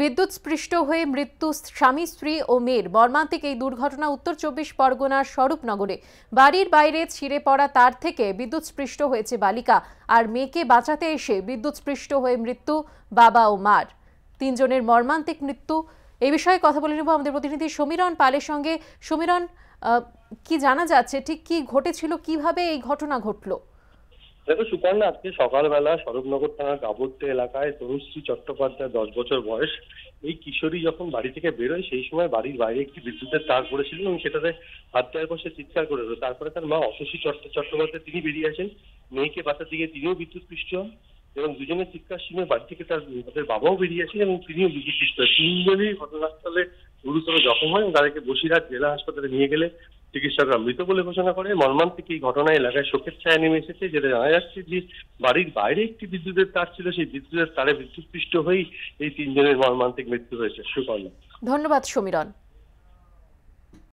বিদ্যুৎ স্পৃষ্ট হয়ে মৃত্যু স্বামী, স্ত্রী ও মেয়ের। মর্মান্তিক এই দুর্ঘটনা উত্তর চব্বিশ পরগনার স্বরূপনগরে। বাড়ির বাইরে ছিঁড়ে পড়া তার থেকে বিদ্যুৎ স্পৃষ্ট হয়েছে বালিকা। আর মেয়েকে বাঁচাতে এসে বিদ্যুৎ স্পৃষ্ট হয়ে মৃত্যু বাবা ও মার। তিনজনের মর্মান্তিক মৃত্যু। এই বিষয়ে কথা বলে নেব আমাদের প্রতিনিধি সমীরণ পালের সঙ্গে। সমীরণ কি জানা যাচ্ছে? ঠিক কি ঘটেছিল? কীভাবে এই ঘটনা ঘটলো? দেখো সুপর্ণা আজকে সকালবেলা স্বরূপনগর থানার গাবর্তে এলাকায় তনুশ্রী চট্টোপাধ্যায় দশ বছর বয়স। এই কিশোরী যখন বাড়ি থেকে বেরোয়, সেই সময় বাড়ির বাইরে একটি বিদ্যুতের তার পড়েছিল এবং সেটাতে হাত দেওয়ার পর সে চিৎকার করে তারপরে তার মা চট্ট- চট্টোপাধ্যায় তিনি বেরিয়ে আসেন। মেয়েকে বাঁচাতে গিয়ে তিনিও বিদ্যুৎ পৃষ্ঠ হন এবং দুজনের চিৎকার শুনে বাড়ি থেকে তার, তাদের বাবাও বেরিয়ে আসেন এবং তিনিও বিদ্যুৎ পৃষ্ঠ তিনজনই ঘটনাস্থলে গুরুতর জখম হয়, তাদেরকে বসিরহাট জেলা হাসপাতালে নিয়ে গেলে চিকিৎসকরা মৃত বলে ঘোষণা করে মর্মান্তিক এই ঘটনায় এলাকায় শোকের ছায়া নেমে এসেছে, যেটা জানা যাচ্ছে যে বাড়ির বাইরে একটি বিদ্যুতের তার ছিল, সেই বিদ্যুতের তারে বিদ্যুৎ পৃষ্ঠ হয়েই এই তিনজনের মর্মান্তিক মৃত্যু হয়েছে। সুকর্ণ ধন্যবাদ সমীরণ।